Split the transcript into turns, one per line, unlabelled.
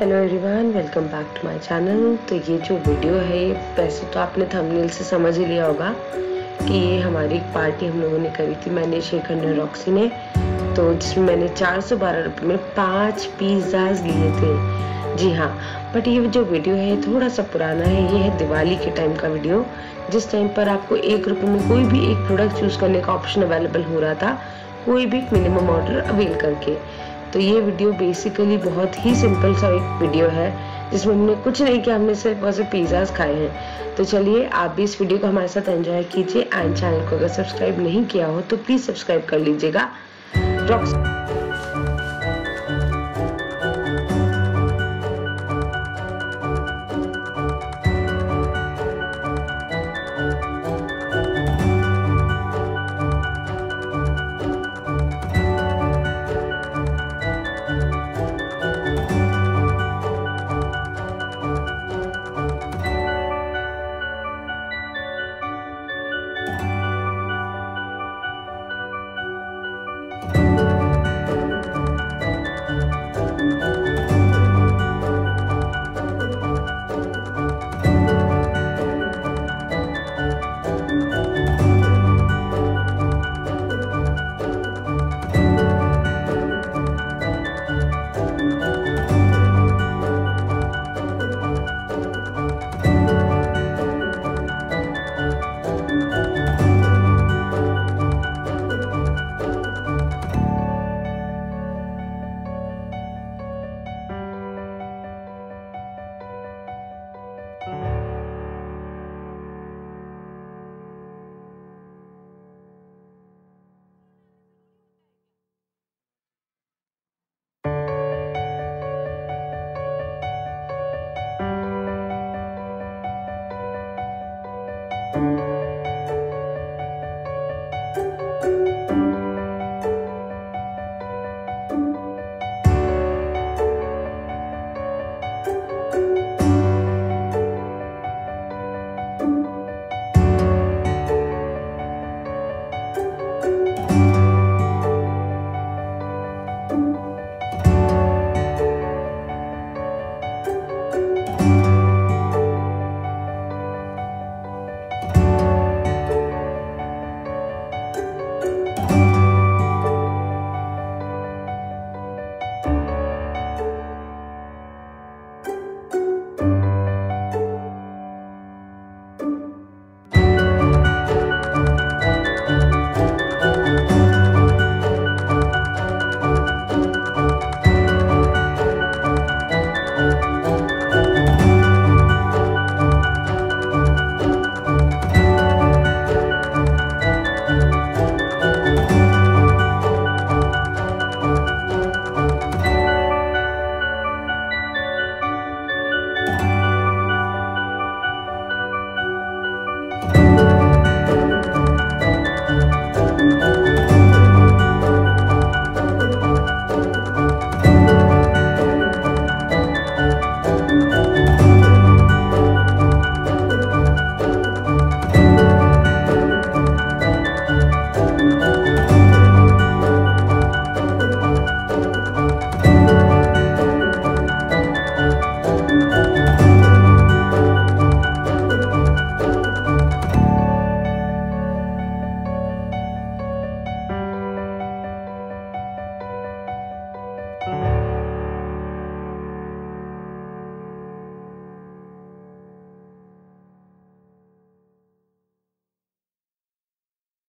Hello everyone welcome back to my channel तो ये जो वीडियो है वैसे तो आपने थंबनेल से समझ ही लिया होगा कि ये हमारी एक पार्टी हम लोगों ने करी थी, मैंने शेखर ने रॉक्सी ने। तो जिसमें मैंने चार सौ बारह रुपये में पाँच पिज़्ज़ाज लिए थे। जी हाँ बट ये जो वीडियो है, थोड़ा सा पुराना है। ये है दिवाली के टाइम का वीडियो जिस टाइम पर आपको एक रुपये में कोई भी एक प्रोडक्ट चूज़ करने का ऑप्शन अवेलेबल हो रहा था, कोई भी मिनिमम ऑर्डर अवेल करके। तो ये वीडियो बेसिकली बहुत ही सिंपल सा एक वीडियो है, जिसमें हमने कुछ नहीं किया, हमने सिर्फ़ वैसे पिज़्ज़ाज खाए हैं। तो चलिए, आप भी इस वीडियो को हमारे साथ एंजॉय कीजिए। एंड चैनल को अगर सब्सक्राइब नहीं किया हो तो प्लीज़ सब्सक्राइब कर लीजिएगा।